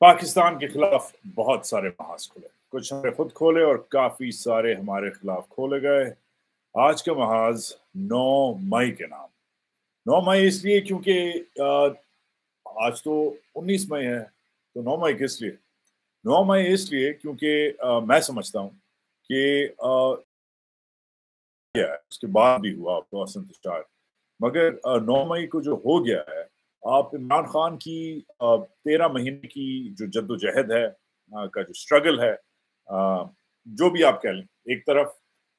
पाकिस्तान के खिलाफ बहुत सारे महाज खुले। कुछ हमने खुद खोले और काफ़ी सारे हमारे खिलाफ खोले गए। आज का महाज 9 मई के नाम। 9 मई इसलिए क्योंकि आज तो 19 मई है तो 9 मई किस लिए? 9 मई इसलिए क्योंकि मैं समझता हूँ कि उसके बाद भी हुआ तो मगर 9 मई को जो हो गया है आप इमरान खान की तेरह महीने की जो जद्दोजहद है का जो स्ट्रगल है जो भी आप कह लें, एक तरफ़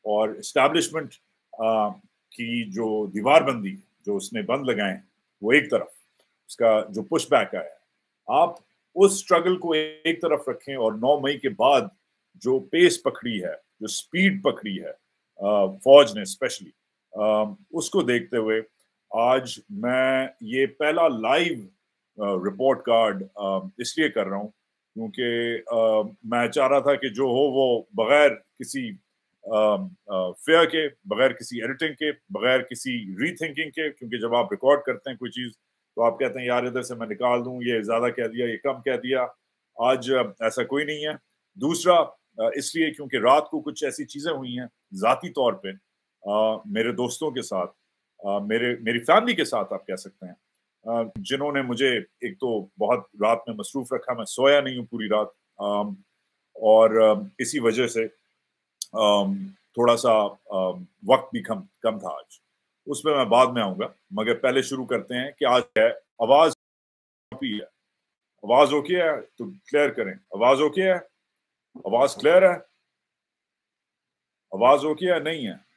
और इस्टेब्लिशमेंट की जो दीवार दीवारबंदी, जो उसने बंद लगाए वो एक तरफ़, उसका जो पुश बैक आया आप उस स्ट्रगल को एक तरफ़ रखें और 9 मई के बाद जो पेस पकड़ी है, जो स्पीड पकड़ी है फौज ने स्पेशली उसको देखते हुए आज मैं ये पहला लाइव रिपोर्ट कार्ड इसलिए कर रहा हूँ क्योंकि मैं चाह रहा था कि जो हो वो बगैर किसी फेयर के, बगैर किसी एडिटिंग के, बगैर किसी रीथिंकिंग के, क्योंकि जब आप रिकॉर्ड करते हैं कोई चीज़ तो आप कहते हैं, यार, इधर से मैं निकाल दूँ, ये ज़्यादा कह दिया, ये कम कह दिया। आज ऐसा कोई नहीं है। दूसरा इसलिए क्योंकि रात को कुछ ऐसी चीज़ें हुई हैं, ज़ाती तौर पर मेरे दोस्तों के साथ मेरे, मेरी फैमिली के साथ आप कह सकते हैं। जिन्होंने मुझे एक तो बहुत रात में मसरूफ रखा, मैं सोया नहीं हूँ पूरी रात। और इसी वजह से थोड़ा सा वक्त भी कम कम था आज। उस पर मैं बाद में आऊँगा, मगर पहले शुरू करते हैं कि आज है, आवाज़ है। आवाज़ ओके है तो क्लियर करें। आवाज़ ओके है? आवाज़ क्लियर है? आवाज़ ओके है? नहीं है।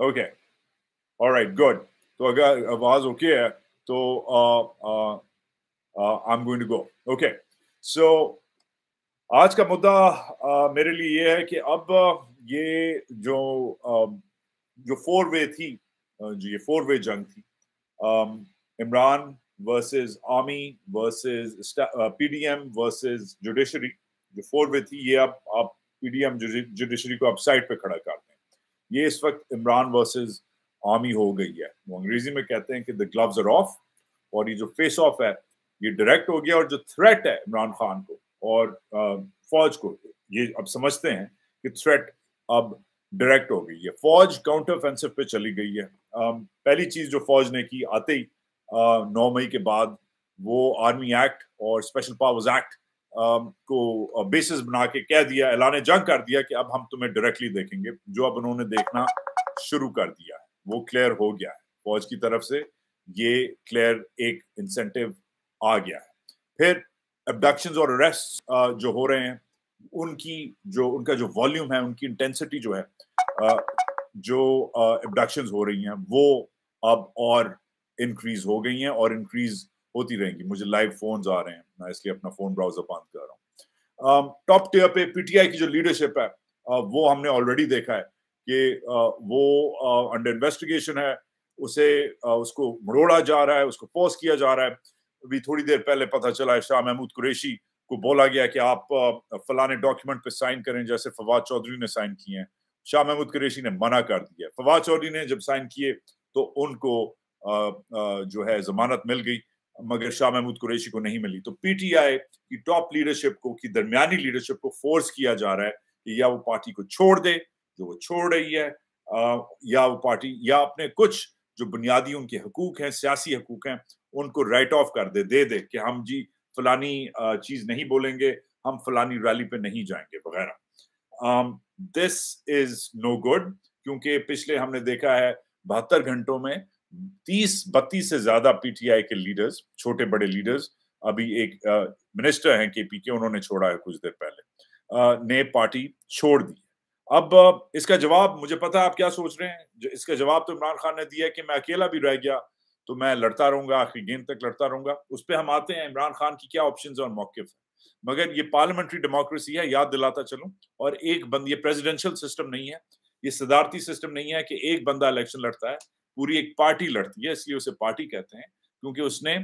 ओके राइट गुड तो अगर आवाज़ ओके है तो I am going to go okay so आज का मुद्दा मेरे लिए ये है कि अब ये जो जो फोर वे थी जो, ये फोर वे जंग थी Imran versus army versus PDM versus judiciary जो फोर वे थी, ये अब आप पीडीएम जुडिशरी को अब साइड पे खड़ा कर ये इस वक्त इमरान वर्सेस आर्मी हो गई है। वो अंग्रेज़ी में कहते हैं कि द ग्लव्स आर ऑफ़ और ये जो फेस ऑफ़ है, ये डायरेक्ट हो गया और जो थ्रेट है इमरान खान को और फौज को, ये अब समझते हैं कि थ्रेट अब डायरेक्ट हो गई है। फौज काउंटर ऑफेंसिव पे चली गई है। पहली चीज़ जो फौज ने की आते ही नौ मई के बाद वो आर्मी एक्ट और स्पेशल पावर्स एक्ट को बेसिस बना के कह दिया, ऐलान जंग कर दिया कि अब हम तुम्हें डायरेक्टली देखेंगे, जो अब उन्होंने देखना शुरू कर दिया है, वो क्लियर हो गया है। फौज की तरफ़ से ये क्लियर एक इंसेंटिव आ गया है। फिर एबडक्शन और अरेस्ट जो हो रहे हैं, उनकी जो, उनका जो वॉल्यूम है, उनकी इंटेंसिटी जो है जो एबडक्शन हो रही हैं, वो अब और इंक्रीज हो गई हैं और इंक्रीज होती रहेंगी। मुझे लाइव फोन्स आ रहे हैं। मैं इसलिए अपना फ़ोन ब्राउज़र बंद कर रहा हूँ। टॉप टेयर पे पीटीआई की जो लीडरशिप है वो हमने ऑलरेडी देखा है कि वो अंडर इन्वेस्टिगेशन है, उसे उसको मरोड़ा जा रहा है, उसको पोस किया जा रहा है। अभी थोड़ी देर पहले पता चला है, शाह महमूद कुरेशी को बोला गया कि आप फलाने डॉक्यूमेंट पे साइन करें, जैसे फवाद चौधरी ने साइन किए हैं। शाह महमूद कुरेशी ने मना कर दिया। फवाद चौधरी ने जब साइन किए तो उनको जो है जमानत मिल गई। मगर शाह महमूद कुरैशी को नहीं मिली। तो पीटीआई की टॉप लीडरशिप को, की दरमियानी लीडरशिप को फोर्स किया जा रहा है कि या वो पार्टी को छोड़ दे, जो वो छोड़ रही है या वो पार्टी, या अपने कुछ जो बुनियादी उनके हकूक हैं, सियासी हकूक हैं, उनको राइट ऑफ़ कर दे दे दे कि हम जी फलानी चीज़ नहीं बोलेंगे, हम फलानी रैली पे नहीं जाएँगे, वगैरह। दिस इज़ नो गुड क्योंकि पिछले हमने देखा है बहत्तर घंटों में तीस, बत्तीस से ज़्यादा पीटीआई के लीडर्स, छोटे बड़े लीडर्स, अभी एक मिनिस्टर हैं केपी के उन्होंने छोड़ा है कुछ देर पहले। ने पार्टी छोड़ दी। अब, इसका जवाब, मुझे पता है आप क्या सोच रहे हैं? इसका जवाब तो इमरान खान ने दिया कि मैं अकेला भी रह गया तो मैं लड़ता रहूँगा, आखिरी गेंद तक लड़ता रहूँगा। उस पर हम आते हैं, इमरान खान की क्या ऑप्शन और मौके है। मगर ये पार्लियामेंट्री डेमोक्रेसी है, याद दिलाता चलूँ, और एक बंद, ये प्रेसिडेंशियल सिस्टम नहीं है, ये सदारती सिस्टम नहीं है कि एक बंदा इलेक्शन लड़ता है। पूरी एक पार्टी लड़ती है, इसलिए उसे पार्टी कहते हैं, क्योंकि उसने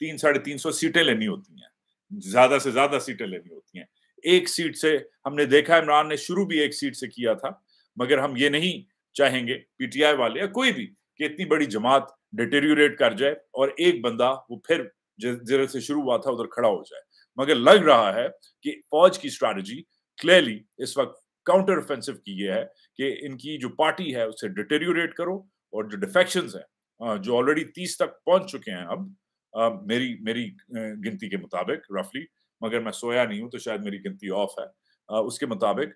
तीन, साढ़े तीन सौ सीटें लेनी होती हैं, ज़्यादा से ज़्यादा सीटें लेनी होती हैं। एक सीट से, हमने देखा, इमरान ने शुरू भी एक सीट से किया था, मगर हम ये नहीं चाहेंगे, पीटीआई वाले या कोई भी, कि इतनी बड़ी जमात डिटेरियोरेट कर जाए और एक बंदा वो फिर जिधर से शुरू हुआ था, उधर खड़ा हो जाए। मगर लग रहा है कि फौज की स्ट्रैटेजी क्लियरली इस वक्त काउंटर ऑफेंसिव की ये है, कि इनकी जो पार्टी है, उसे डिटेरियोरेट करो और जो डिफेक्शन है जो ऑलरेडी तीस तक पहुँच चुके हैं अब मेरी मेरी गिनती के मुताबिक रफली मगर मैं सोया नहीं हूँ तो शायद मेरी गिनती ऑफ़ है उसके मुताबिक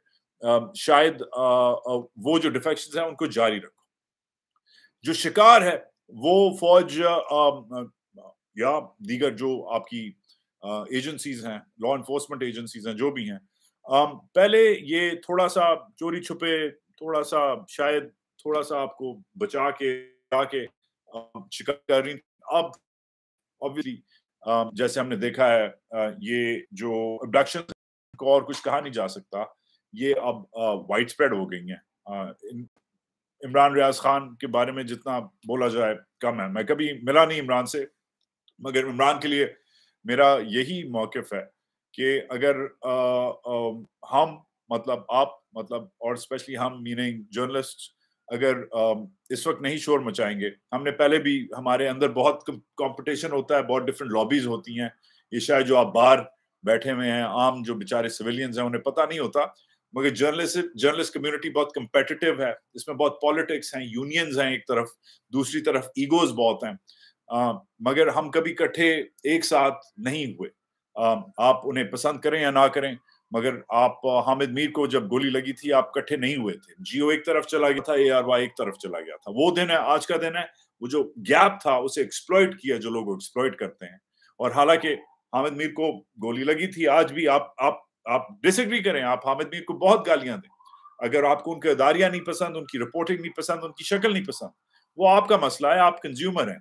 शायद वो जो डिफेक्शन है, उनको जारी रखो। जो शिकार है, वो फौज या दीगर जो आपकी एजेंसीज हैं लॉ इन्फोर्समेंट एजेंसीज हैं, जो भी हैं पहले ये थोड़ा सा चोरी छुपे, थोड़ा सा शायद थोड़ा सा आपको बचा के के शिकार कर रही अब ऑब्वियसली जैसे हमने देखा है ये जो अबडक्शन को और कुछ कहा नहीं जा सकता ये अब वाइड स्प्रेड हो गई हैं। इमरान रियाज खान के बारे में जितना बोला जाए कम है। मैं कभी मिला नहीं इमरान से मगर इमरान के लिए मेरा यही मौकफ है कि अगर आ, आ, हम मतलब आप मतलब और स्पेशली हम मीनिंग जर्नलिस्ट अगर इस वक्त नहीं शोर मचाएँगे। हमने पहले भी हमारे अंदर बहुत कंपटीशन होता है बहुत डिफरेंट लॉबीज होती हैं। ये शायद जो आप बाहर बैठे हुए हैं आम जो बेचारे सिविलियंस हैं उन्हें पता नहीं होता। मगर जर्नलिस्ट जर्नलिस्ट कम्युनिटी बहुत कंपेटिटिव है। इसमें बहुत पॉलिटिक्स हैं यूनियंस हैं एक तरफ़ दूसरी तरफ़ ईगोज बहुत हैं। आ, मगर हम कभी इकट्ठे एक साथ नहीं हुए। आ, आप उन्हें पसंद करें या ना करें मगर आप हामिद मीर को जब गोली लगी थी, आप इकट्ठे नहीं हुए थे। जियो एक तरफ़ चला गया था ए आर वाई एक तरफ़ चला गया था। वो दिन है, आज का दिन है। वो जो गैप था, उसे एक्सप्लॉइट किया, जो लोग एक्सप्लॉइट करते हैं। और हालाँकि हामिद मीर को गोली लगी थी, आज भी आप आप आप डिसएग्री करें। आप हामिद मीर को बहुत गालियाँ दें। अगर आपको उनके अदारियाँ नहीं पसंद, उनकी रिपोर्टिंग नहीं पसंद, उनकी शक्ल नहीं पसंद, वो आपका मसला है, आप कंज्यूमर हैं।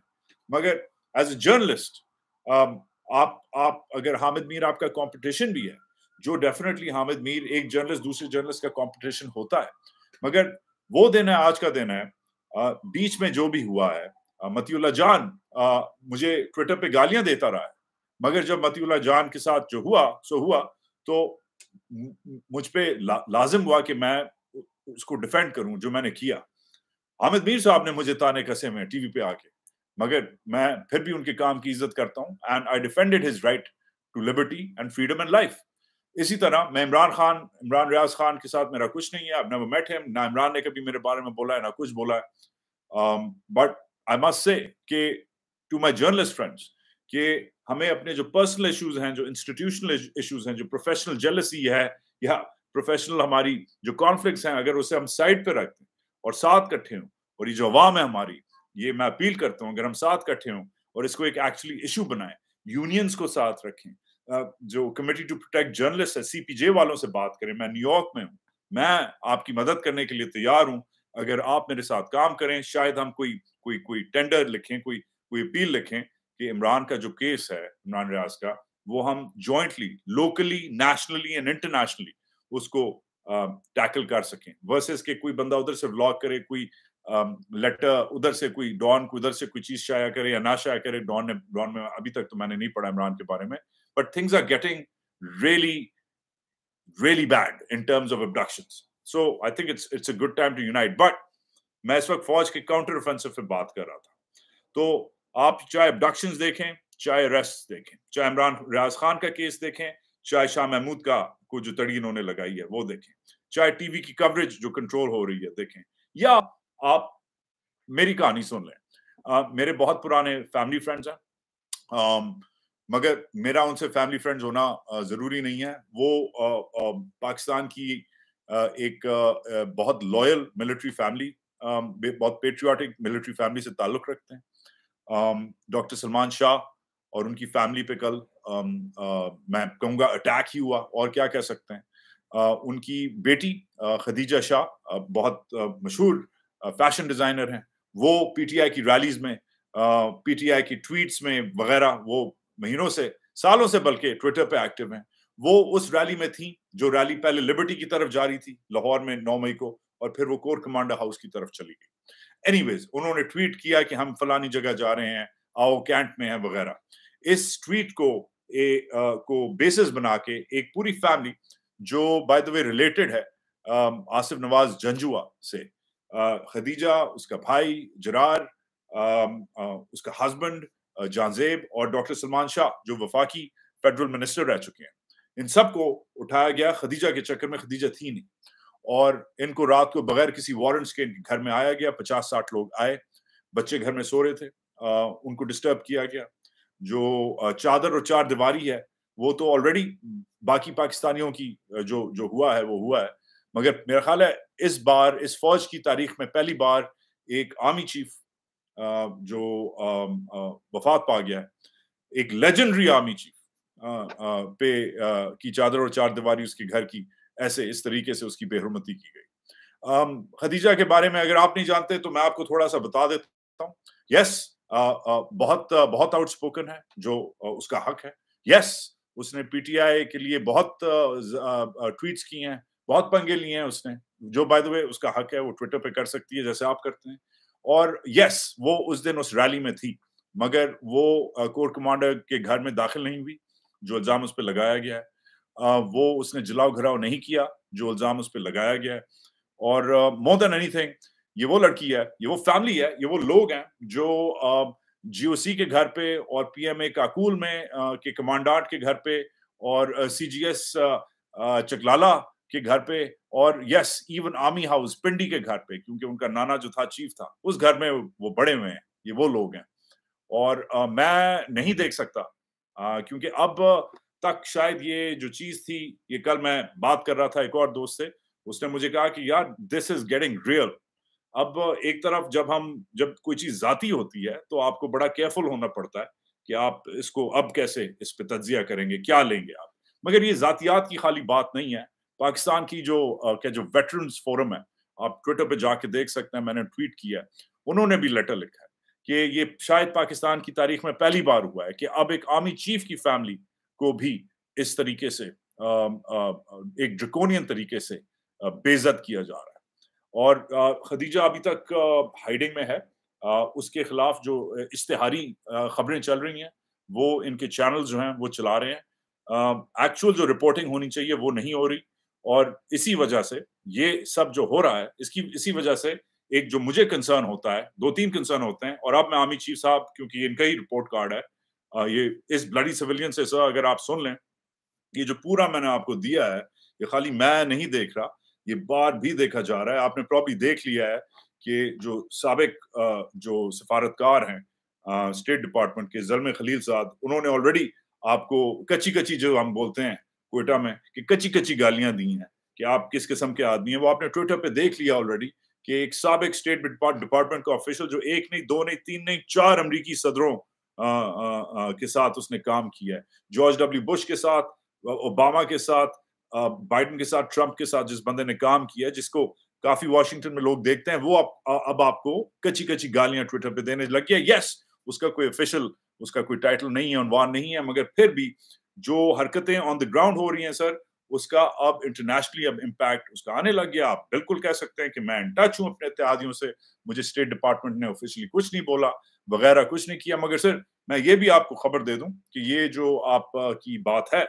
मगर एज ए जर्नलिस्ट आप आप, अगर हामिद मीर आपका कंपटीशन भी है जो डेफिनेटली हामिद मीर एक जर्नलिस्ट दूसरे जर्नलिस्ट का कंपटीशन होता है। मगर वो दिन है आज का दिन है बीच में जो भी हुआ है मतीउल्ला जान आ, मुझे ट्विटर पे गालियाँ देता रहा है। मगर जब मतीउल्ला जान के साथ जो हुआ सो हुआ तो मुझ पे ला, लाजिम हुआ कि मैं उसको डिफेंड करूँ जो मैंने किया। हामिद मीर साहब ने मुझे ताने कसे में टीवी पे आके। मगर मैं फिर भी उनके काम की इज़्ज़त करता हूँ and I defended his right to liberty and freedom and life इसी तरह मैं इमरान खान, इमरान रियाज खान के साथ मेरा कुछ नहीं है अब नेवर मेट हिम ना इमरान ने कभी मेरे बारे में बोला है, ना कुछ बोला है। बट आई मस्ट से कि टू माय जर्नलिस्ट फ्रेंड्स कि हमें अपने जो पर्सनल इश्यूज़ हैं, जो इंस्टीट्यूशनल इश्यूज़ हैं, जो प्रोफेशनल जेलसी है, या प्रोफेशनल हमारी जो कॉन्फ्लिक्ट हैं, अगर उसे हम साइड पर रखते हैं और साथ इकट्ठे हों, और ये जो अवाम है हमारी, ये मैं अपील करता हूँ, अगर हम साथ इकट्ठे हों और इसको एक एक्चुअली इशू बनाए यूनियंस को साथ रखें जो कमेटी टू प्रोटेक्ट जर्नलिस्ट है सीपीजे वालों से बात करें, मैं न्यूयॉर्क में हूँ, मैं आपकी मदद करने के लिए तैयार हूँ, अगर आप मेरे साथ काम करें, शायद हम कोई कोई कोई टेंडर लिखें, कोई कोई अपील लिखें कि इमरान का जो केस है, इमरान रियाज का, वो हम jointly locally nationally and internationally उसको टैकल कर सकें वर्सेस के कोई बंदा उधर से ब्लॉक करे, कोई लेटर उधर से, कोई डॉन उधर से कोई चीज़ शाया करे या ना शाया करे डॉन ने डॉन में अभी तक तो मैंने नहीं पढ़ा इमरान के बारे में but things are getting really, really bad in terms of abductions. So I think it's it's a good time to unite. But मैं इस वक्त फौज के काउंटर ऑफेंसिव पे बात कर रहा था। तो आप चाहे अबडक्शन देखें चाहे अरेस्ट देखें चाहे इमरान रियाज खान का केस देखें चाहे शाह महमूद का को जो तड़ी इन्होंने लगाई है वो देखें। चाहे टीवी की कवरेज जो कंट्रोल हो रही है देखें। या आप मेरी कहानी सुन लें। आ, मेरे बहुत पुराने फैमिली फ्रेंड्स हैं। मगर मेरा उनसे फैमिली फ्रेंड्स होना ज़रूरी नहीं है। वो पाकिस्तान की एक बहुत लॉयल मिलिट्री फैमिली बहुत पेट्रियाटिक मिलिट्री फैमिली से ताल्लुक रखते हैं। डॉक्टर सलमान शाह और उनकी फैमिली पे कल मैं कहूँगा अटैक ही हुआ। और क्या कह सकते हैं? उनकी बेटी खदीजा शाह बहुत मशहूर फ़ैशन डिज़ाइनर हैं। वो पीटीआई की रैलीज में पीटीआई की ट्वीट्स में वगैरह वो महीनों से सालों से बल्कि ट्विटर पे एक्टिव हैं। वो उस रैली में थी जो रैली पहले लिबर्टी की तरफ़ जा रही थी लाहौर में नौ मई को और फिर वो कोर कमांडर हाउस की तरफ़ चली गई। एनीवेज उन्होंने ट्वीट किया कि हम फलानी जगह जा रहे हैं आओ कैंट में है वगैरह। इस ट्वीट को ए, आ, को बेसिस बना के एक पूरी फैमिली जो बाय द वे रिलेटेड है आ, आसिफ नवाज़ जंजुआ से खदीजा उसका भाई जरार आ, आ, उसका हस्बैंड जानजेब और डॉक्टर सलमान शाह जो वफाकी फेडरल मिनिस्टर रह चुके हैं। इन सबको उठाया गया खदीजा के चक्कर में खदीजा थी नहीं। और इनको रात को बगैर किसी वारंट्स के घर में आया गया पचास साठ लोग आए बच्चे घर में सो रहे थे। आ, उनको डिस्टर्ब किया गया। जो चादर और चार दीवारी है वो तो ऑलरेडी बाकी पाकिस्तानियों की जो जो हुआ है वो हुआ है। मगर मेरा ख्याल है इस बार इस फौज की तारीख में पहली बार एक आर्मी चीफ जो वफात पा गया है एक लेजेंडरी आर्मी चीफ पे की चादर और चार दीवारी उसके घर की ऐसे इस तरीके से उसकी बेहरमती की गई। खदीजा के बारे में अगर आप नहीं जानते तो मैं आपको थोड़ा सा बता देता हूँ। यस बहुत बहुत आउटस्पोकन है जो उसका हक है। यस उसने पीटीआई के लिए बहुत ट्वीट्स किए हैं बहुत पंगे लिए हैं उसने। जो बाय द वे उसका हक है वो ट्विटर पे कर सकती है जैसे आप करते हैं। और यस वो उस दिन उस रैली में थी, मगर वो कोर कमांडर के घर में दाखिल नहीं हुई, जो इल्ज़ाम उस पर लगाया गया है। वो उसने जलाओ घराव नहीं किया, जो इल्ज़ाम उस पर लगाया गया है। और मोर देन एनीथिंग ये वो लड़की है, ये वो फैमिली है, ये वो लोग हैं, जो जीओसी के घर पे और पीएमए काकूल में के कमांडार्ट के घर पे और सीजीएस चकलाला के घर पे और yes even army house Pindi के घर पे क्योंकि उनका नाना जो था चीफ था उस घर में वो बड़े हुए हैं ये वो लोग हैं। और आ, मैं नहीं देख सकता आ, क्योंकि अब तक शायद ये जो चीज़ थी ये कल मैं बात कर रहा था एक और दोस्त से उसने मुझे कहा कि यार दिस इज़ गेटिंग रियल अब एक तरफ़ जब हम जब कोई चीज़ जाती होती है तो आपको बड़ा केयरफुल होना पड़ता है कि आप इसको अब कैसे इस पे तजिया करेंगे क्या लेंगे आप? मगर ये जातियात की खाली बात नहीं है। पाकिस्तान की जो क्या जो वेटरन फोरम है, आप ट्विटर पे जाके देख सकते हैं, मैंने ट्वीट किया उन्होंने भी लेटर लिखा है कि ये शायद पाकिस्तान की तारीख में पहली बार हुआ है कि अब एक आर्मी चीफ की फैमिली को भी इस तरीके से एक ड्रिकोनियन तरीके से बेजत किया जा रहा है। और खदीजा अभी तक हाइडिंग में है उसके खिलाफ जो इश्तेहारी खबरें चल रही हैं, वो इनके चैनल जो हैं, वो चला रहे हैं। एक्चुअल जो रिपोर्टिंग होनी चाहिए, वो नहीं हो रही। और इसी वजह से ये सब जो हो रहा है, इसकी, इसी वजह से एक जो मुझे कंसर्न होता है दो तीन कंसर्न होते हैं, और अब मैं आर्मी चीफ साहब, क्योंकि इनका ही रिपोर्ट कार्ड है ये इस ब्लडी सिविलियन से सर अगर आप सुन लें, ये जो पूरा मैंने आपको दिया है, ये खाली मैं नहीं देख रहा, ये बार भी देखा जा रहा है। आपने प्रॉब्ली देख लिया है कि जो सबक जो सफारतकार हैं स्टेट डिपार्टमेंट के जलम खलील साहब, उन्होंने ऑलरेडी आपको कच्ची कच्ची जो हम बोलते हैं कोयटा में कि कच्ची कच्ची गालियाँ दी हैं कि आप किस किस्म के आदमी हैं। वो आपने ट्विटर पे देख लिया ऑलरेडी कि एक सबक स्टेट डिपार्टमेंट का ऑफिशियल जो एक नहीं दो नहीं तीन नहीं चार अमरीकी सदरों आ, आ, आ, के साथ उसने काम किया है। जॉर्ज डब्ल्यू बुश के साथ ओबामा के साथ बाइडन के साथ ट्रंप के साथ जिस बंदे ने काम किया जिसको काफ़ी वॉशिंगटन में लोग देखते हैं वो आप, अब आपको कच्ची कच्ची गालियाँ ट्विटर पे देने लग गया यस उसका कोई ऑफिशियल उसका कोई टाइटल नहीं है नहीं है मगर फिर भी जो हरकतें ऑन द ग्राउंड हो रही हैं सर उसका अब इंटरनेशनली अब इम्पैक्ट उसका आने लग गया। आप बिल्कुल कह सकते हैं कि मैं इन टच हूँ अपने इत्यादियों से। मुझे स्टेट डिपार्टमेंट ने ऑफिशियली कुछ नहीं बोला वगैरह कुछ नहीं किया। मगर सर मैं ये भी आपको खबर दे दूँ कि ये जो आप की बात है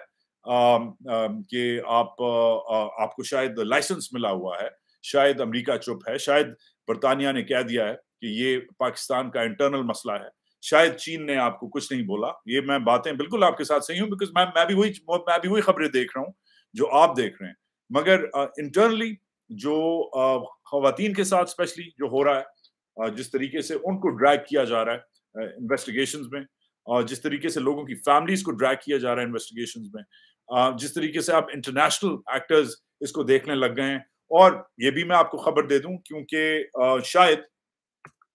कि आप आ, आपको शायद लाइसेंस मिला हुआ है शायद अमेरिका चुप है शायद बरतानिया ने कह दिया है कि ये पाकिस्तान का इंटरनल मसला है। शायद चीन ने आपको कुछ नहीं बोला। ये मैं बातें बिल्कुल आपके साथ सही हूँ बिकॉज़ मैं मैं भी वही मैं भी वही खबरें देख रहा हूँ जो आप देख रहे हैं। मगर इंटरनली uh, जो खातन के साथ स्पेशली जो हो रहा है जिस तरीके से उनको ड्रैग किया जा रहा है इन्वेस्टिगेशन में और जिस तरीके से लोगों की फैमिलीज़ को ड्रैग किया जा रहा है इन्वेस्टिगेशन में जिस तरीके से आप इंटरनेशनल एक्टर्स इसको देखने लग गए हैं। और ये भी मैं आपको खबर दे दूँ क्योंकि शायद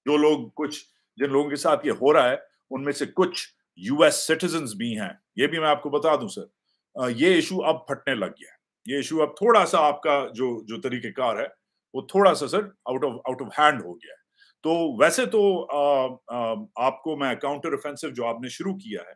जो लोग कुछ जिन लोगों के साथ ये हो रहा है उनमें से कुछ यूएस सिटीजन भी हैं। ये भी मैं आपको बता दूँ सर ये इशू अब फटने लग गया है। ये इशू अब थोड़ा सा आपका जो जो तरीकेकार है वो थोड़ा सा sir out of out of hand हो गया है। तो वैसे तो आ, आ, आपको मैं काउंटर ऑफेंसिव जो आपने शुरू किया है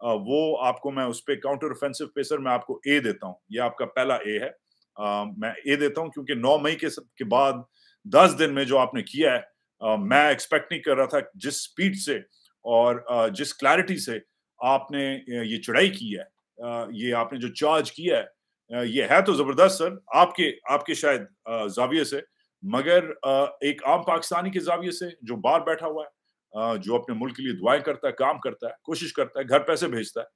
आ, वो आपको मैं उस पर काउंटर ऑफेंसिव पे सर मैं आपको ए देता हूँ। ये आपका पहला ए है। आ, मैं ए देता हूँ क्योंकि नौ मई के, के बाद दस दिन में जो आपने किया है मैं एक्सपेक्ट नहीं कर रहा था जिस स्पीड से और जिस क्लैरिटी से आपने ये चढ़ाई की है। ये आपने जो चार्ज किया है ये है तो ज़बरदस्त सर आपके आपके शायद जाविये से, मगर एक आम पाकिस्तानी के जाविये से जो बाहर बैठा हुआ है जो अपने मुल्क के लिए दुआएँ करता है, काम करता है, कोशिश करता है, घर पैसे भेजता है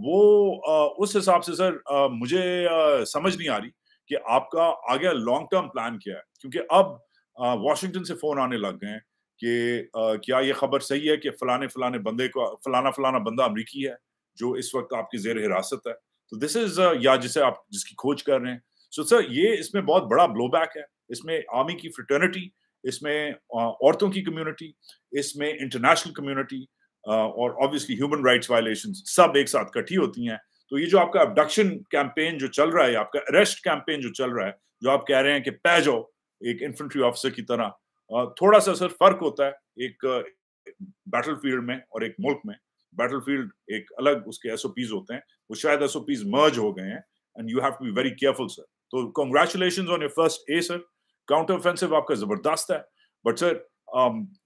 वो उस हिसाब से सर मुझे समझ नहीं आ रही कि आपका आगे लॉन्ग टर्म प्लान क्या है, क्योंकि अब वॉशिंगटन से फ़ोन आने लग गए कि क्या ये खबर सही है कि फलाने फलाने बंदे को, फलाना फलाना बंदा अमरीकी है, जो इस वक्त आपकी जेर हिरासत है? तो दिस इज़ या जिसे आप, जिसकी खोज कर रहे हैं। सो सर ये इसमें बहुत बड़ा ब्लोबैक है। इसमें आर्मी की फ्रिटर्निटी इसमें औरतों की कम्युनिटी इसमें इंटरनेशनल कम्युनिटी और ऑब्वियसली ह्यूमन राइट्स वायलेशन सब एक साथ इकट्ठी होती हैं। तो ये जो आपका अबडक्शन कैंपेन जो चल रहा है, आपका अरेस्ट कैंपेन जो चल रहा है, जो आप कह रहे हैं कि पै जाओ एक इन्फेंट्री ऑफिसर की तरह। थोड़ा सा सर फ़र्क होता है एक बैटल फ़ील्ड में और एक मुल्क में। बैटल फ़ील्ड एक अलग उसके एस होते हैं। वो शायद एस मर्ज हो गए हैं। And you have to be very careful sir तो congratulation on your first uh sir counter offensive आपका ज़बरदस्त है। बट सर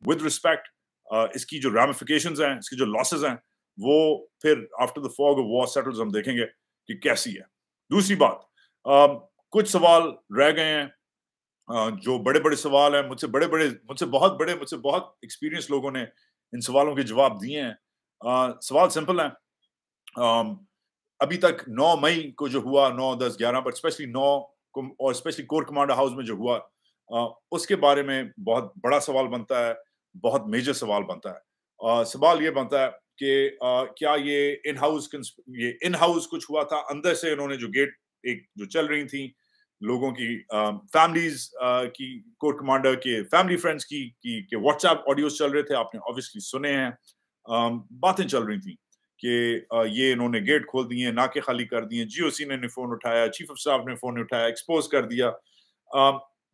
विद रिस्पेक्ट इसकी जो रेमिफिकेशन हैं इसकी जो लॉसेज हैं वो फिर after the fog of war settles हम देखेंगे कि कैसी है। दूसरी बात um, कुछ सवाल रह गए हैं। जो बड़े बड़े सवाल हैं, मुझसे बड़े बड़े मुझसे बहुत बड़े, मुझसे बहुत एक्सपीरियंस लोगों ने इन सवालों के जवाब दिए हैं। सवाल सिंपल है। अभी तक 9 मई को जो हुआ 9 10 11 पर स्पेशली 9 को और स्पेशली कोर कमांडर हाउस में जो हुआ उसके बारे में बहुत बड़ा सवाल बनता है, बहुत मेजर सवाल बनता है। सवाल ये बनता है कि क्या ये इन हाउस ये इन हाउस कुछ हुआ था? अंदर से इन्होंने जो गेट एक जो चल रही थी लोगों की फैमिलीज़ की कोर्ट कमांडर के फैमिली फ्रेंड्स की की के व्हाट्सएप ऑडियोज चल रहे थे आपने ऑब्वियसली सुने हैं। बातें चल रही थी कि ये इन्होंने गेट खोल दिए नाके खाली कर दिए जीओसी ने फ़ोन उठाया चीफ ऑफ़ स्टाफ ने फ़ोन उठाया एक्सपोज कर दिया।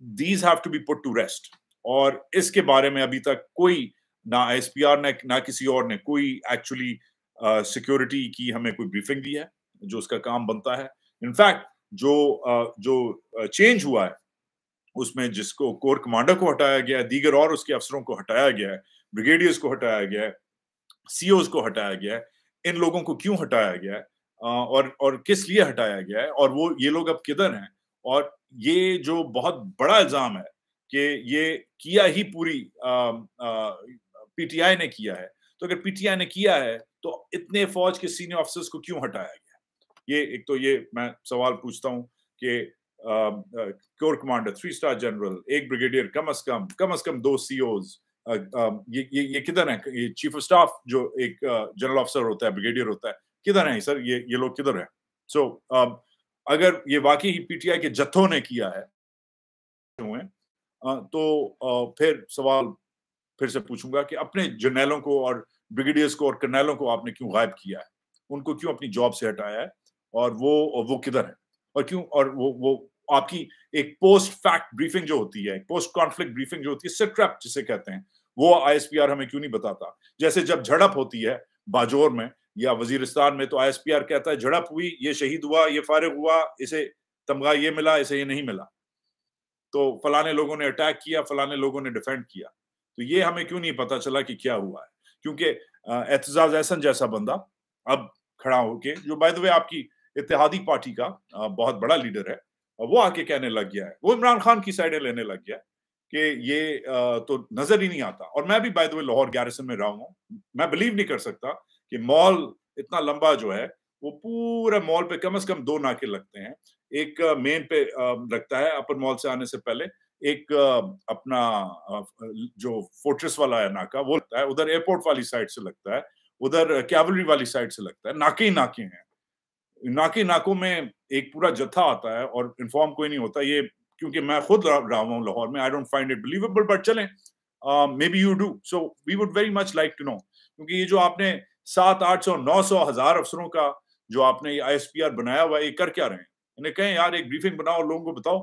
These have to be put to rest और इसके बारे में अभी तक कोई ना एस पी आर ने ना किसी और ने कोई एक्चुअली सिक्योरिटी uh, की हमें कोई ब्रीफिंग दी है जो उसका काम बनता है। इनफैक्ट जो जो चेंज हुआ है, उसमें जिसको कोर कमांडर को हटाया गया है, दीगर और उसके अफसरों को हटाया गया है ब्रिगेडियर्स को हटाया गया है सीओज को हटाया गया है, इन लोगों को क्यों हटाया गया है? और और किस लिए हटाया गया है? और वो, ये लोग अब किधर हैं? और ये जो बहुत बड़ा इल्ज़ाम है कि ये किया ही पूरी पीटीआई ने किया है। तो अगर पीटीआई ने किया है तो इतने फौज के सीनियर ऑफिसर्स को क्यों हटाया गया? ये एक तो ये मैं सवाल पूछता हूँ कि corps commander three star general एक ब्रिगेडियर कम अज कम कम अज कम दो सीओज ये ये ये किधर है? ये चीफ ऑफ़ स्टाफ जो एक जनरल ऑफिसर होता है ब्रिगेडियर होता है किधर है सर? ये ये लोग किधर है? सो so, uh, अगर ये वाकई ही पीटीआई के जत्थों ने किया है हुए तो फिर सवाल फिर से पूछूँगा कि अपने जर्नैलों को और ब्रिगेडियर्स को और कर्नैलों को आपने क्यों गायब किया है? उनको क्यों अपनी जॉब से हटाया है? और वो वो किधर है? और क्यों? और वो वो आपकी एक पोस्ट फैक्ट ब्रीफिंग जो होती है पोस्ट कॉन्फ्लिक्ट ब्रीफिंग जो होती है सिट्रैप जिसे कहते हैं, वो आईएसपीआर हमें क्यों नहीं बताता? जैसे जब झड़प होती है बाजोर में या वजीरिस्तान में तो आईएसपीआर कहता है, झड़प हुई, ये शहीद हुआ, ये फारिग हुआ, इसे तमगा ये मिला, इसे ये नहीं मिला। तो फलाने लोगों ने अटैक किया, फलाने लोगों ने डिफेंड किया। तो ये हमें क्यों नहीं पता चला कि क्या हुआ है? क्योंकि एतजाज एहसन जैसा बंदा अब खड़ा होके, जो बाय द वे आपकी इतिहादी पार्टी का बहुत बड़ा लीडर है। वो आके कहने लग गया है। वो इमरान खान की साइडें लेने लग गया है कि ये तो नज़र ही नहीं आता। और मैं भी by the way Lahore garrison में रहा हूँ। मैं बिलीव नहीं कर सकता कि मॉल इतना लंबा जो है, वो पूरे मॉल पे कम से कम दो नाके लगते हैं। एक मेन पे लगता है अपर मॉल से आने से पहले। एक अपना जो फोर्ट्रेस वाला है नाका, वो लगता है। उधर एयरपोर्ट वाली साइड से लगता है। उधर कैवलरी वाली साइड से लगता है। नाके ही नाके हैं। नाके नाकों में एक पूरा जत्था आता है और इन्फॉर्म कोई नहीं होता। ये क्योंकि मैं खुद रहा हूँ लाहौर में I don't find it believable but चलें maybe you do so we would very much like to know क्योंकि ये जो आपने सात, आठ सौ, नौ सौ हज़ार अफसरों का जो आपने आई एस पी आर बनाया हुआ है, ये कर क्या रहे हैं? इन्हें कहें, यार, एक ब्रीफिंग बनाओ, लोगों को बताओ,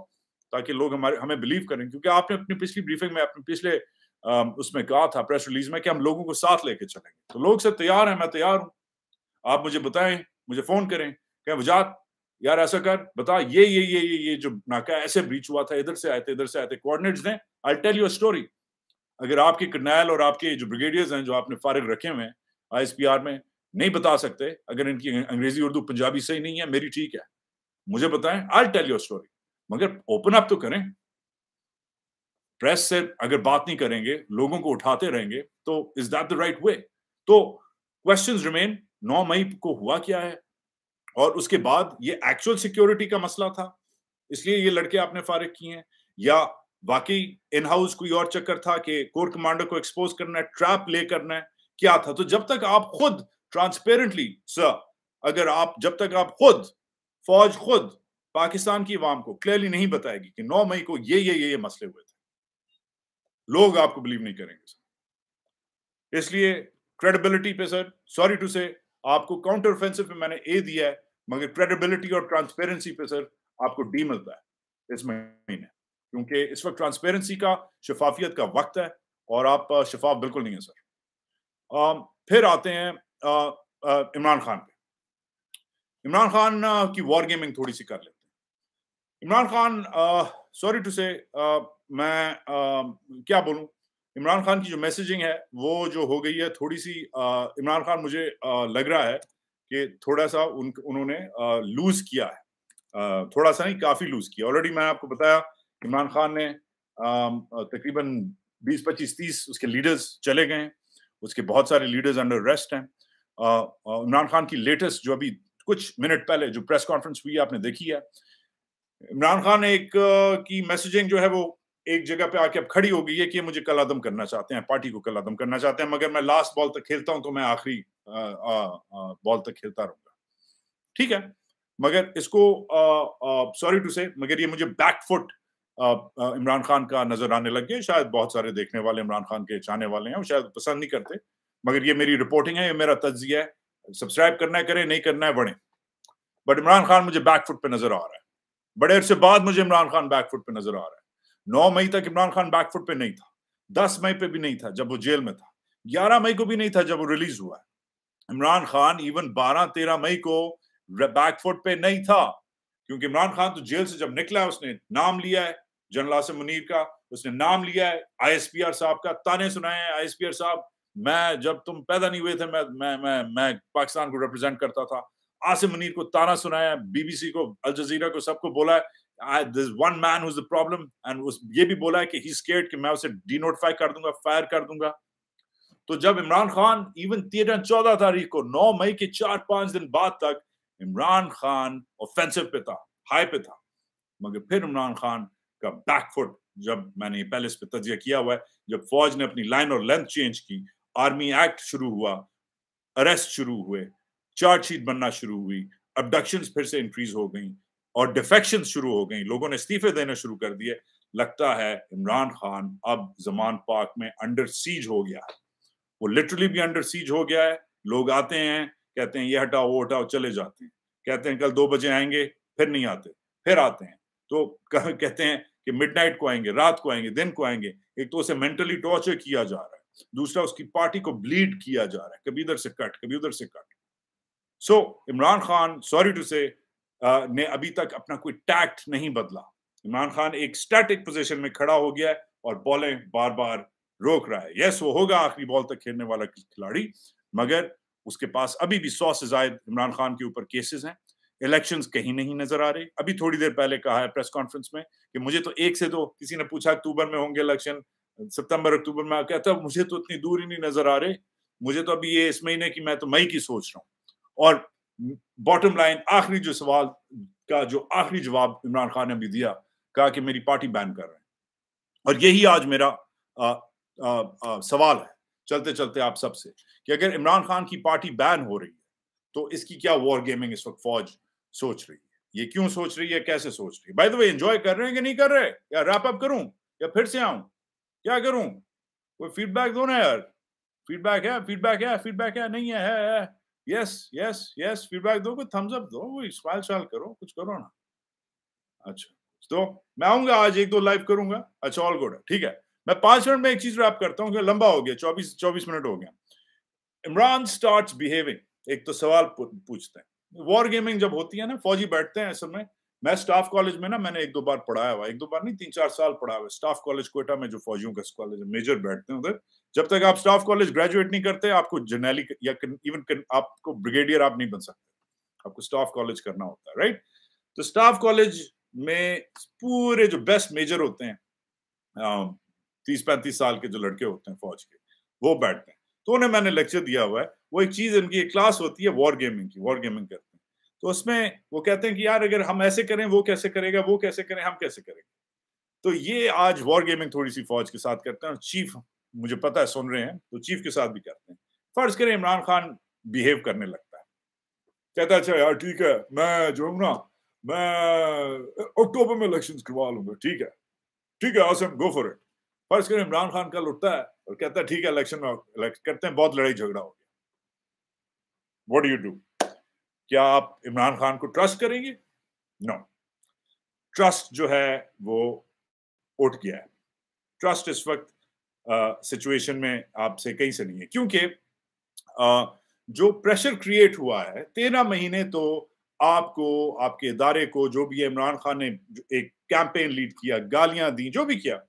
ताकि लोग हमारे, हमें बिलीव करें। क्योंकि आपने अपनी पिछली ब्रीफिंग में अपने पिछले उसमें कहा था प्रेस रिलीज़ में, कि हम लोगों को साथ लेके चलेंगे। तो लोग से तैयार हैं, मैं तैयार हूँ। आप मुझे बताएँ, मुझे फ़ोन करें। कहें, वजात, यार ऐसा कर, बता, ये ये ये ये ये जो नाका ऐसे ब्रीच हुआ था, इधर से आए थे, इधर से आए थे कोऑर्डिनेट्स दें आई टेल यू स्टोरी अगर आपके कर्नैल और आपके जो ब्रिगेडियर्स हैं, जो आपने फारिग रखे हुए हैं आईएसपीआर में, नहीं बता सकते, अगर इनकी अंग्रेज़ी, उर्दू, पंजाबी सही नहीं है, मेरी ठीक है। मुझे बताएँ आई टेल योर स्टोरी मगर ओपन अप तो करें। प्रेस से अगर बात नहीं करेंगे, लोगों को उठाते रहेंगे तो is that the right way तो क्वेश्चंस रिमेन नौ मई को हुआ क्या है? और उसके बाद ये एक्चुअल सिक्योरिटी का मसला था। इसलिए ये लड़के आपने फारिग किए हैं। या वाकई इन हाउस कोई और चक्कर था कि कोर कमांडर को एक्सपोज करना है ट्रैप ले करना है, क्या था? तो जब तक आप खुद ट्रांसपेरेंटली सर अगर आप, जब तक आप खुद, फौज खुद पाकिस्तान की आवाम को क्लियरली नहीं बताएगी कि 9 मई को ये ये ये ये मसले हुए थे। लोग आपको बिलीव नहीं करेंगे सर इसलिए क्रेडिबिलिटी पे सर सॉरी टू से आपको काउंटर ऑफेंसिव पे मैंने ए दिया है। मगर क्रेडिबिलिटी और ट्रांसपेरेंसी पे सर आपको डी मिलता है इस महीने क्योंकि इस वक्त ट्रांसपेरेंसी का शफाफियत का वक्त है और आप शफाफ बिल्कुल नहीं है सर। आ, फिर आते हैं इमरान खान पे। इमरान खान की वॉर गेमिंग थोड़ी सी कर लेते हैं। इमरान खान सॉरी टू से मैं आ, क्या बोलूँ? इमरान खान की जो मैसेजिंग है वो जो हो गई है थोड़ी सी इमरान खान मुझे आ, लग रहा है कि थोड़ा सा उन, उन्होंने लूज किया है। थोड़ा सा नहीं, काफ़ी लूज किया। ऑलरेडी मैंने आपको बताया, इमरान खान ने तकरीबन 20 25 30 उसके लीडर्स चले गए हैं। उसके बहुत सारे लीडर्स अंडर रेस्ट हैं। इमरान खान की लेटेस्ट जो अभी कुछ मिनट पहले जो प्रेस कॉन्फ्रेंस हुई आपने देखी है। इमरान खान एक की मैसेजिंग जो है वो एक जगह पे आके अब खड़ी हो गई है कि मुझे कल अदम करना चाहते हैं, पार्टी को कल अदम करना चाहते हैं, मगर मैं लास्ट बॉल तक खेलता हूँ तो मैं आखिरी बॉल तक खेलता रहूँगा। ठीक है? मगर इसको सॉरी टू से मगर ये मुझे बैकफुट इमरान खान का नज़र आने लग गया। शायद बहुत सारे देखने वाले इमरान खान के चाहने वाले हैं शायद पसंद नहीं करते। मगर ये मेरी रिपोर्टिंग है, ये मेरा तजिया है। सब्सक्राइब करना है, करें, नहीं करना है, बढ़े। बट इमरान खान मुझे बैकफुट पे नज़र आ रहा है। बड़े अरसे बाद मुझे इमरान खान बैकफुट पे नज़र आ रहा है। नौ मई तक इमरान खान बैकफुट पे नहीं था। दस मई पे भी नहीं था, जब वो जेल में था। ग्यारह मई को भी नहीं था जब वो रिलीज़ हुआ इमरान खान इवन बारह तेरह मई को बैकफुट पे नहीं था, क्योंकि इमरान खान तो जेल से जब निकला है, उसने नाम लिया है, जनरल आसिम मुनीर का, उसने नाम लिया है आईएसपीआर साहब का, ताने सुनाए हैं आईएसपीआर साहब, मैं जब तुम पैदा नहीं हुए थे, मैं मैं मैं मैं पाकिस्तान को रिप्रेजेंट करता था। आसिम मुनीर को ताना सुनाया बीबीसी को अल जजीरा को, सबको बोला है one man who's the problem and उस, ये भी बोला है कि ही स्केर्ड कि मैं उसे डीनोटिफाई कर दूँगा फायर कर दूँगा। तो जब इमरान खान इवन तेरह चौदह तारीख को, नौ मई के चार पाँच दिन बाद तक, इमरान खान ऑफेंसिव पे था हाई पे था। मगर फिर इमरान खान का बैकफुट जब मैंने पहले इस पे तजिया किया हुआ है, जब फौज ने अपनी लाइन और लेंथ चेंज की आर्मी एक्ट शुरू हुआ अरेस्ट शुरू हुए चार्जशीट बनना शुरू हुई अबडक्शन फिर से इंक्रीज हो गई। और डिफेक्शन शुरू हो गई। लोगों ने इस्तीफे देने शुरू कर दिए। लगता है इमरान खान अब जमान पाक में अंडर सीज हो गया है। वो लिटरली भी अंडर सीज हो गया है। लोग आते हैं, कहते हैं, ये हटाओ, वो हटाओ, चले जाते हैं। कहते हैं, कल दो बजे आएँगे, फिर नहीं आते। फिर आते हैं। तो कहते हैं कि मिडनाइट को आएँगे, रात को आएँगे, दिन को आएँगे। एक तो उसे मेंटली टॉर्चर किया जा रहा है। दूसरा, उसकी पार्टी को ब्लीड किया जा रहा है। कभी इधर से कट, कभी उधर से cut. So Imran Khan sorry to say ने अभी तक अपना कोई टैक्ट नहीं बदला। इमरान खान एक स्टैटिक पोजीशन में खड़ा हो गया है और बॉलें बार बार रोक रहा है। यस वो होगा आखिरी बॉल तक खेलने वाला खिलाड़ी, मगर उसके पास अभी भी सौ से जायद इमरान खान के ऊपर केसेस हैं। इलेक्शंस कहीं नहीं नज़र आ रहे। अभी थोड़ी देर पहले कहा है प्रेस कॉन्फ्रेंस में कि मुझे तो एक से दो, किसी ने पूछा अक्टूबर में होंगे इलेक्शन सितंबर, अक्टूबर में कहता मुझे तो इतनी दूर ही नहीं नज़र आ रहे। मुझे तो अभी ये इस महीने की मैं तो मई की सोच रहा हूँ। और बॉटम लाइन आखिरी जो सवाल का जो आखिरी जवाब इमरान खान ने भी दिया कहा कि मेरी पार्टी बैन कर रहे हैं। और यही आज मेरा आ, आ, आ, सवाल है चलते चलते आप सबसे कि अगर इमरान खान की पार्टी बैन हो रही है तो इसकी क्या वॉर गेमिंग इस वक्त फौज सोच रही है? ये क्यों सोच रही है कैसे सोच रही है? बाय द वे एंजॉय कर रहे हैं कि नहीं कर रहे? या रैप अप करूँ? या फिर से आऊँ? क्या करूँ? कोई फीडबैक दो ना यार। फीडबैक है फीडबैक है फीडबैक है नहीं है, है, है। यस यस यस फीडबैक दो कोई थम्स अप दो कोई स्माइल शाल करो, कुछ करो ना। अच्छा तो मैं आऊँगा आज एक दो लाइव करूँगा। अच्छा ऑल गुड ठीक है। मैं पाँच मिनट में एक चीज़ रैप करता हूँ लंबा हो गया, चौबीस चौबीस मिनट हो गया। इमरान स्टार्ट बिहेविंग एक तो सवाल पूछते हैं। वॉर गेमिंग जब होती है ना, फौजी बैठते हैं असल में। मैं स्टाफ कॉलेज में ना, मैंने एक दो बार पढ़ाया हुआ एक दो बार नहीं, तीन चार साल पढ़ाया हुआ स्टाफ कॉलेज कोयटा में जो फौजियों का कॉलेज मेजर बैठते हैं उधर। जब तक आप स्टाफ कॉलेज ग्रेजुएट नहीं करते, आपको जर्नैली या इवन आपको ब्रिगेडियर आप नहीं बन सकते। आपको स्टाफ कॉलेज करना होता है राइट तो स्टाफ कॉलेज में पूरे जो बेस्ट मेजर होते हैं तीस पैंतीस साल के जो लड़के होते हैं फौज के, वो बैठते हैं। तो उन्हें मैंने लेक्चर दिया हुआ है। वो एक चीज़ इनकी, एक क्लास होती है वॉर गेमिंग की वॉर गेमिंग करते हैं। तो उसमें वो कहते हैं कि यार, अगर हम ऐसे करें, वो कैसे करेगा, वो कैसे करें, हम कैसे करेंगे? तो ये आज वॉर गेमिंग थोड़ी सी फौज के साथ करते हैं और चीफ मुझे पता है, सुन रहे हैं तो चीफ के साथ भी करते हैं। फ़र्ज़ करें इमरान खान बिहेव करने लगता है। कहता है अच्छा यार, ठीक है, मैं जो हूँ ना, मैं अक्टूबर में इलेक्शन करवा लूँगा, ठीक है? ठीक है आसम गो फॉर इट फ़र्ज़ करें इमरान खान कल उठता है और कहता है, ठीक है इलेक्शन में करते हैं, बहुत लड़ाई झगड़ा हो गया। वॉट यू डू क्या आप इमरान खान को ट्रस्ट करेंगे? No no. ट्रस्ट जो है, वो उठ गया है। ट्रस्ट इस वक्त सिचुएशन में आपसे कहीं से नहीं है। क्योंकि जो प्रेशर क्रिएट हुआ है तेरह महीने तो आपको आपके इदारे को जो भी इमरान खान ने एक कैंपेन लीड किया गालियाँ दी जो भी किया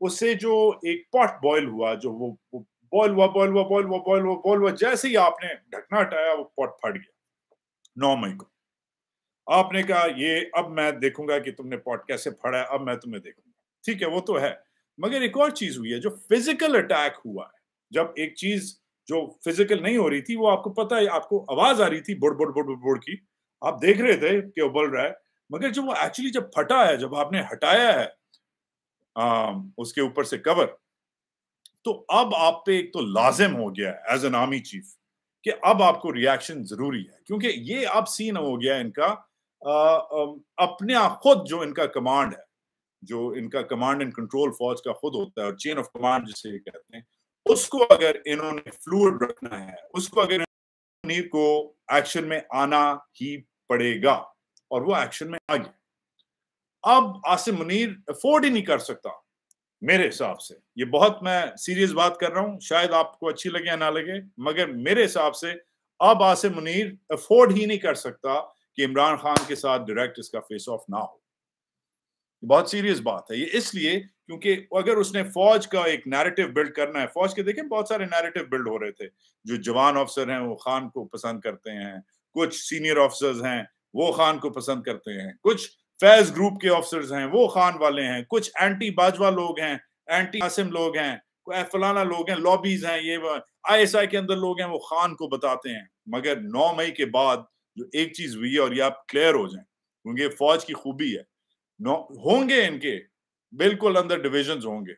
उससे जो एक पॉट बॉयल हुआ जो वो, बॉयल हुआ बॉयल हुआ बॉयल हुआ बॉयल हुआ बॉयल हुआ जैसे ही आपने ढकना हटाया वो पॉट फट गया। नौ मई को। आपने कहा ये अब मैं देखूँगा कि तुमने पॉट कैसे फड़ा है अब मैं तुम्हें देखूँगा। ठीक है वो तो है। मगर एक और चीज़ हुई है जो फ़िज़िकल अटैक हुआ है। जब एक चीज़ जो फ़िज़िकल नहीं हो रही थी वो आपको पता है आपको आवाज़ आ रही थी बुड़ बुड़ बुड़ बुड़ बुड़ की। आप देख रहे थे कि वो बोल रहा है मगर जब वो एक्चुअली जब फटा है जब आपने हटाया है आ, उसके ऊपर से कवर तो अब आप पे एक तो लाजिम हो गया है एज एन आर्मी चीफ कि अब आपको रिएक्शन ज़रूरी है। क्योंकि ये अब सीन हो गया इनका आ, अपने खुद जो इनका कमांड है जो इनका कमांड एंड कंट्रोल फौज का खुद होता है और चेन ऑफ़ कमांड जिसे कहते हैं, उसको अगर इन्होंने फ्लूड रखना है, उसको अगर मुनीर को एक्शन में आना ही पड़ेगा, और वो एक्शन में आ गया। अब आसिम मुनीर अफोर्ड ही नहीं कर सकता, मेरे हिसाब से। ये बहुत मैं सीरियस बात कर रहा हूँ, शायद आपको अच्छी लगे या ना लगे, मगर मेरे हिसाब से अब आसिम मुनीर अफोर्ड ही नहीं कर सकता कि इमरान खान के साथ डायरेक्ट इसका फेस ऑफ़ ना हो। बहुत सीरियस बात है। ये इसलिए क्योंकि अगर उसने फौज का एक नैरेटिव बिल्ड करना है, फौज के देखें बहुत सारे नैरेटिव बिल्ड हो रहे थे। जो जवान ऑफिसर हैं, वो खान को पसंद करते हैं। कुछ सीनियर ऑफिसर्स हैं, वो खान को पसंद करते हैं। कुछ फैज ग्रुप के ऑफिसर्स हैं, वो खान वाले हैं। कुछ एंटी बाजवा लोग हैं एंटी आसिम लोग हैं फलाना लोग हैं लॉबीज हैं, ये आईएसआई के अंदर लोग हैं, वो खान को बताते हैं। मगर 9 मई के बाद जो एक चीज़ हुई है और ये आप क्लियर हो जाए, क्योंकि फौज की खूबी है। होंगे इनके। बिल्कुल अंदर डिविजन होंगे।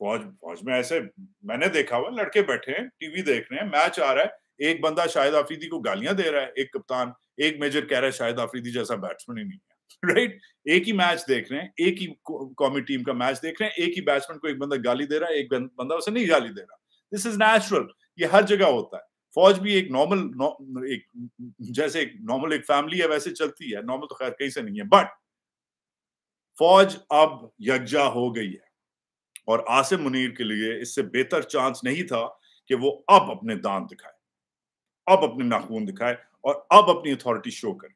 फौज फौज में ऐसे मैंने देखा हुआ लड़के बैठे हैं टीवी देख रहे हैं मैच आ रहा है, एक बंदा शाहिद आफरीदी को गालियाँ दे रहा है, एक कप्तान, एक मेजर कह रहा है शाहिद आफरीदी जैसा बैट्समैन ही नहीं है राइट एक ही मैच देख रहे हैं, एक ही कौमी टीम का मैच देख रहे हैं, एक ही बैट्समैन को एक बंदा गाली दे रहा है, एक बंदा उसे नहीं गाली दे रहा। दिस इज़ नेचुरल ये हर जगह होता है। फौज भी एक नॉर्मल एक, जैसे एक नॉर्मल एक फैमिली है, वैसे चलती है नॉर्मल तो खैर कहीं से नहीं है बट फौज अब यकजा हो गई है। और आसिम मुनीर के लिए इससे बेहतर चांस नहीं था कि वो अब अपने दांत दिखाए, अब अपने नाखून दिखाए और अब अपनी अथॉरिटी शो करे।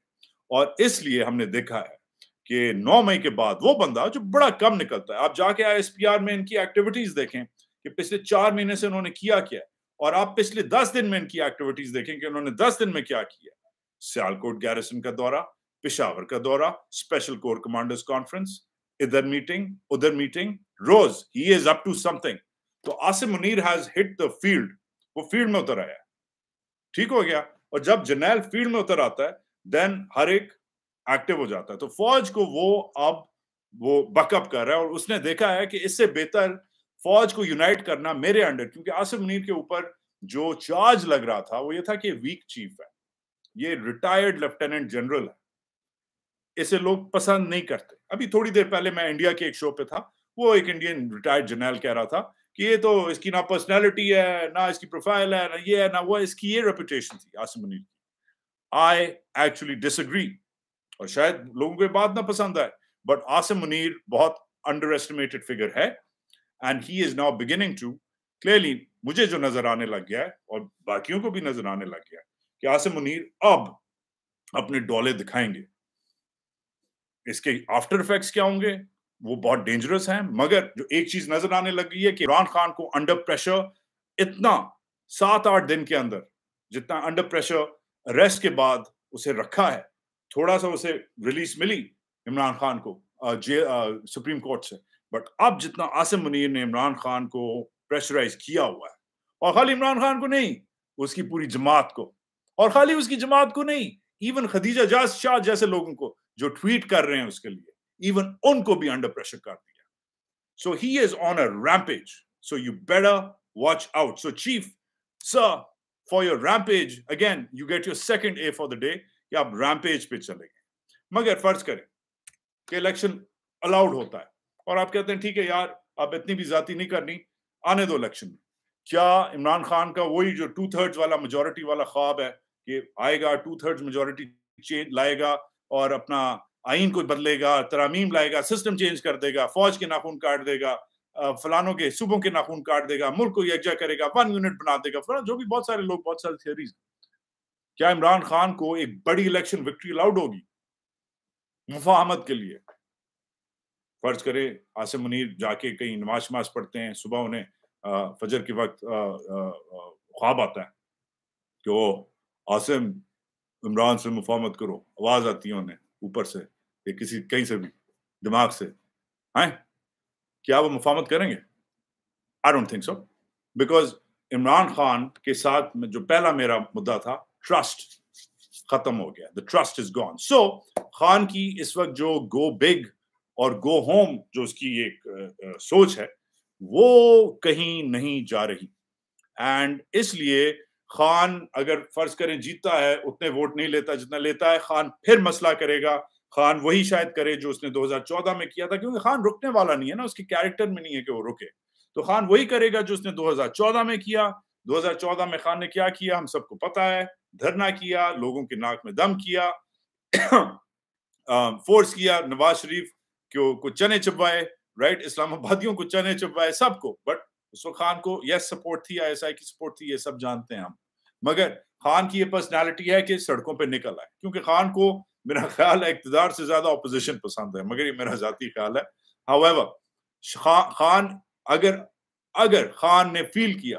और इसलिए हमने देखा है कि 9 मई के बाद वो बंदा जो बड़ा कम निकलता है, आप जाके आईएसपीआर में इनकी एक्टिविटीज़ देखें कि पिछले चार महीने से उन्होंने किया क्या है और आप पिछले दस दिन में इनकी एक्टिविटीज़ देखें कि उन्होंने दस दिन में क्या किया सियालकोट गैरिसन का दौरा पिशावर का दौरा स्पेशल कोर कमांडर्स कॉन्फ्रेंस इधर मीटिंग उधर meeting rose he is up to something तो Asim Munir has hit the field वो फ़ील्ड में उतर आया ठीक हो गया और जब जर्नैल फ़ील्ड में उतर आता है देन हर एक एक्टिव हो जाता है तो फौज को वो अब वो बकअप कर रहा है और उसने देखा है कि इससे बेहतर फौज को यूनाइट करना मेरे अंडर क्योंकि आसिम मुनीर के ऊपर जो चार्ज लग रहा था वो ये था कि वीक चीफ है ये रिटायर्ड लेफ्टिनेंट जनरल है इसे लोग पसंद नहीं करते। अभी थोड़ी देर पहले मैं इंडिया के एक शो पे था, वो एक इंडियन रिटायर्ड जनरल कह रहा था कि ये तो इसकी ना पर्सनैलिटी है, ना इसकी प्रोफ़ाइल है, ना ये है, ना वो इसकी ये रेपुटेशन थी आसिम मुनीर की। आई एक्चुअली डिसग्री और शायद लोगों को बात ना पसंद आए बट आसिम मुनीर बहुत अंडर एस्टिमेटेड फिगर है and he is now beginning to clearly मुझे जो नज़र आने लग गया है, और बाकियों को भी नज़र आने लग गया है, कि आसिम मुनीर अब अपने डोले दिखाएँगे। इसके आफ्टर इफेक्ट्स क्या होंगे? वो बहुत डेंजरस हैं, मगर जो एक चीज़ नज़र आने लग है कि इमरान खान को अंडर प्रेशर इतना सात आठ दिन के अंदर, जितना अंडर प्रेशर अरेस्ट के बाद उसे रखा है थोड़ा सा उसे रिलीज़ मिली इमरान खान को जे सुप्रीम कोर्ट से। बट अब जितना आसिम मुनीर ने इमरान खान को प्रेशराइज किया हुआ है, और खाली इमरान खान को नहीं, उसकी पूरी जमात को, और खाली उसकी जमात को नहीं इवन खदीजा जाज शाह जैसे लोगों को जो ट्वीट कर रहे हैं उसके लिए इवन उनको भी अंडर प्रेशर कर दिया। So he is on a rampage so you better watch out so chief sir for your rampage again you get your second A for the day कि आप रैम्पेज पे चले गए। मगर फ़र्ज़ करें कि इलेक्शन अलाउड होता है। और आप कहते हैं, ठीक है यार आप इतनी भी जाती नहीं करनी, आने दो इलेक्शन में। क्या इमरान खान का वही जो टू थर्ड्स वाला मेजोरिटी वाला ख्वाब है कि आएगा टू थर्ड्स मेजोरिटी लाएगा और अपना आइन को बदलेगा, तरामीम लाएगा सिस्टम चेंज कर देगा, फौज के नाखून काट देगा फलानों के सूबों के नाखून काट देगा, मुल्क को यकजा करेगा वन यूनिट बना देगा, फलाना जो भी बहुत सारे लोग, बहुत सारी थियोरीज क्या इमरान खान को एक बड़ी इलेक्शन विक्ट्री अलाउड होगी? मुफाहमत के लिए। फ़र्ज़ करे, आसिम मुनीर जाके कहीं नमाज़ शमाज पढ़ते हैं, सुबह उन्हें फजर के वक्त ख्वाब आता है। कि वो आसिम इमरान से मुफामत करो। आवाज़ आती है उन्हें, ऊपर से, या किसी, कहीं से भी, दिमाग से। हैं? क्या वो मुफामत करेंगे? I don't think so because Imran Khan के साथ में जो पहला मेरा मुद्दा था ट्रस्ट खत्म हो गया। The trust is gone so Khan की इस वक्त जो गो बिग और गो होम जो उसकी एक सोच है, वो कहीं नहीं जा रही। एंड इसलिए खान अगर फ़र्ज़ करें जीतता है, उतने वोट नहीं लेता जितना लेता है, खान फिर मसला करेगा। खान वही शायद करे जो उसने 2014 में किया था, क्योंकि खान रुकने वाला नहीं है ना, उसके कैरेक्टर में नहीं है कि वो रुके। तो खान वही करेगा जो उसने 2014 में किया। 2014 में खान ने क्या किया, हम सबको पता है, धरना किया, लोगों के नाक में दम किया फोर्स किया, नवाज़ शरीफ को चने चबवाए राइट इस्लामाबादियों को चने चुपवाए, सबको। बट उसको खान को यस सपोर्ट थी आईएसआई की सपोर्ट थी, ये सब जानते हैं हम। मगर खान की ये पर्सनैलिटी है कि सड़कों पर निकल आए, क्योंकि खान को मेरा ख्याल है इकतदार से ज़्यादा ऑपोजिशन पसंद है, मगर ये मेरा जाती ख्याल है। हाउएवर खान अगर अगर खान ने फील किया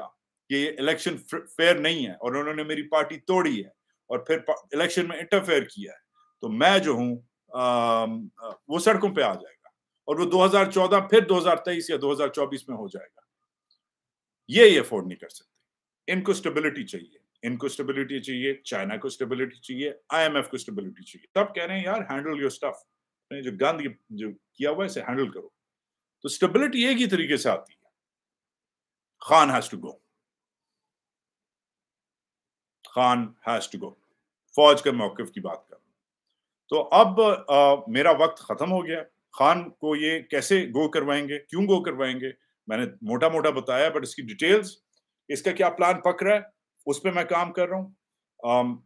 कि ये इलेक्शन फेयर नहीं है और उन्होंने मेरी पार्टी तोड़ी है और फिर इलेक्शन में इंटरफेयर किया है तो मैं जो हूँ वो सड़कों पे आ जाएगा और वो 2014 फिर 2023 या 2024 में हो जाएगा। ये अफोर्ड नहीं कर सकते। इनको स्टेबिलिटी चाहिए इनको स्टेबिलिटी चाहिए चाइना को स्टेबिलिटी चाहिए आईएमएफ को स्टेबिलिटी चाहिए। तब कह रहे हैं यार हैंडल योर स्टफ़ जो गंद जो किया हुआ है इसे हैंडल करो। तो स्टेबिलिटी एक ही तरीके से आती है। Khan has to go Khan has to go फौज के मौकफ की बात कर। तो अब आ, मेरा वक्त खत्म हो गया। खान को ये कैसे गो करवाएँगे क्यों गो करवाएँगे? मैंने मोटा मोटा बताया बट इसकी डिटेल्स इसका क्या प्लान पक रहा है, उस पर मैं काम कर रहा हूँ।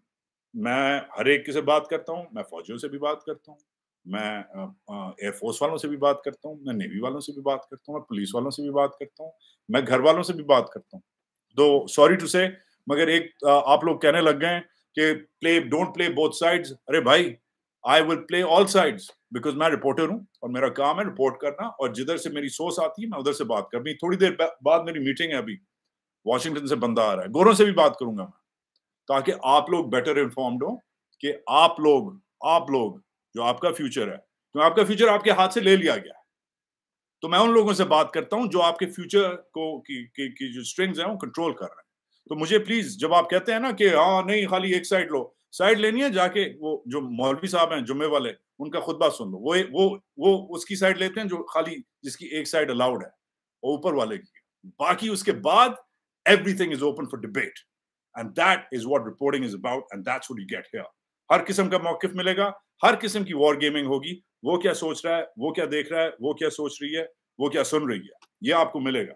मैं हर एक से बात करता हूँ, मैं फौजियों से भी बात करता हूँ, मैं एयरफोर्स वालों से भी बात करता हूँ, मैं नेवी वालों से भी बात करता हूँ, मैं पुलिस वालों से भी बात करता हूँ, मैं घर वालों से भी बात करता हूँ। तो सॉरी टू से मगर एक आप लोग कहने लग गए कि play don't play both sides अरे भाई I will play all sides because मैं रिपोर्टर हूँ और मेरा काम है रिपोर्ट करना और जिधर से मेरी सोर्स आती है मैं उधर से बात करनी। थोड़ी देर बाद मेरी मीटिंग है अभी। वॉशिंगटन से बंदा आ रहा है। गोरों से भी बात करूँगा मैं ताकि आप लोग बेटर इन्फॉर्म्ड हो कि आप लोग आप लोग जो आपका फ्यूचर है तो आपका फ्यूचर आपके हाथ से ले लिया गया है। तो मैं उन लोगों से बात करता हूँ जो आपके फ्यूचर को की, की, की जो स्ट्रिंग्स हैं वो कंट्रोल कर रहे हैं। तो मुझे प्लीज़ जब आप कहते हैं ना कि हाँ नहीं खाली एक साइड लो साइड लेनी है, जाके वो जो मौलवी साहब हैं जुम्मे वाले उनका खुतबा सुन लो। वो वो वो उसकी साइड लेते हैं जो खाली जिसकी एक साइड अलाउड है ऊपर वाले की। बाकी उसके बाद everything is open for debate and that is what reporting is about and that's what you get here हर किस्म का मौकफ मिलेगा, हर किस्म की वॉर गेमिंग होगी। वो क्या सोच रहा है, वो क्या देख रहा है, वो क्या सोच रही है, वो क्या सुन रही है, ये आपको मिलेगा।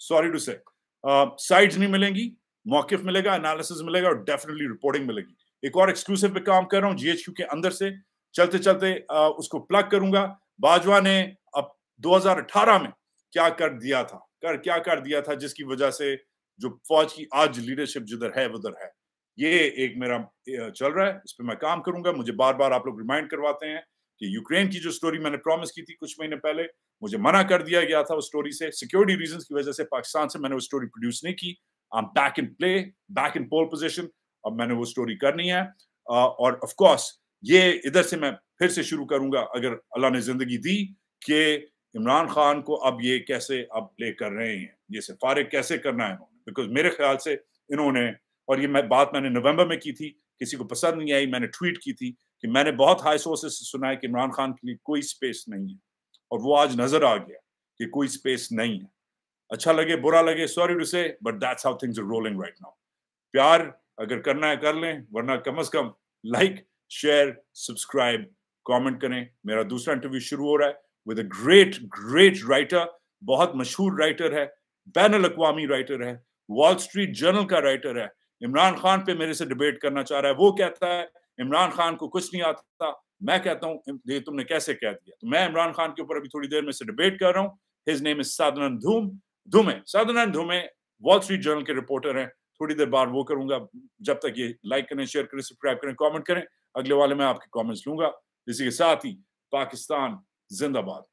सॉरी टू से साइड्स नहीं मिलेंगी, मौकफ मिलेगा एनालिसिस मिलेगा, और डेफिनेटली रिपोर्टिंग मिलेगी। एक और एक्सक्लूसिव पे काम कर रहा हूँ जीएचक्यू के अंदर से। चलते चलते उसको प्लग करूँगा। बाजवा ने अब 2018 में क्या कर दिया था? कर, क्या कर दिया था जिसकी वजह से जो फौज की आज लीडरशिप जिधर है, उधर है। ये एक मेरा चल रहा है, इस पर मैं काम करूँगा। मुझे बार बार आप लोग रिमाइंड करवाते हैं कि यूक्रेन की जो स्टोरी मैंने प्रॉमिस की थी कुछ महीने पहले, मुझे मना कर दिया गया था उस स्टोरी से। सिक्योरिटी रीजन की वजह से पाकिस्तान से मैंने वो स्टोरी प्रोड्यूस नहीं की। I am back in play back in pole position अब मैंने वो स्टोरी करनी है। और ऑफ़ कोर्स ये इधर से मैं फिर से शुरू करूँगा, अगर अल्लाह ने ज़िंदगी दी कि इमरान खान को अब ये कैसे अब प्ले कर रहे हैं, ये सिफारिश कैसे करना है इन्होंने? बिकॉज़ मेरे ख्याल से इन्होंने, और ये मैं, बात मैंने नवंबर में की थी, किसी को पसंद नहीं आई, मैंने ट्वीट की थी कि मैंने बहुत हाई सोर्सेज से सुना है कि इमरान खान के लिए कोई स्पेस नहीं है। और वो आज नज़र आ गया कि कोई स्पेस नहीं है। अच्छा लगे, बुरा लगे sorry to say but that's how things are rolling right now प्यार अगर करना है, कर लें, वरना कम अज कम लाइक शेयर सब्सक्राइब कमेंट करें। मेरा दूसरा इंटरव्यू शुरू हो रहा है with a great great writer बहुत मशहूर राइटर है, बैन अवी राइटर है वॉल स्ट्रीट जर्नल का राइटर है। इमरान खान पे मेरे से डिबेट करना चाह रहा है, वो कहता है, इमरान खान को कुछ नहीं आता। मैं कहता हूँ ये तुमने कैसे कह दिया? तो मैं इमरान खान के ऊपर अभी थोड़ी देर में से डिबेट कर रहा हूँ। हिज नेम इज़ साधनन धूम धूमे साधनन धूमे वॉल स्ट्रीट जर्नल के रिपोर्टर हैं। थोड़ी देर बाद वो करूँगा। जब तक ये लाइक करें शेयर करें सब्सक्राइब करें कमेंट करें, अगले वाले में आपके कमेंट्स लूँगा। इसी के साथ ही पाकिस्तान जिंदाबाद।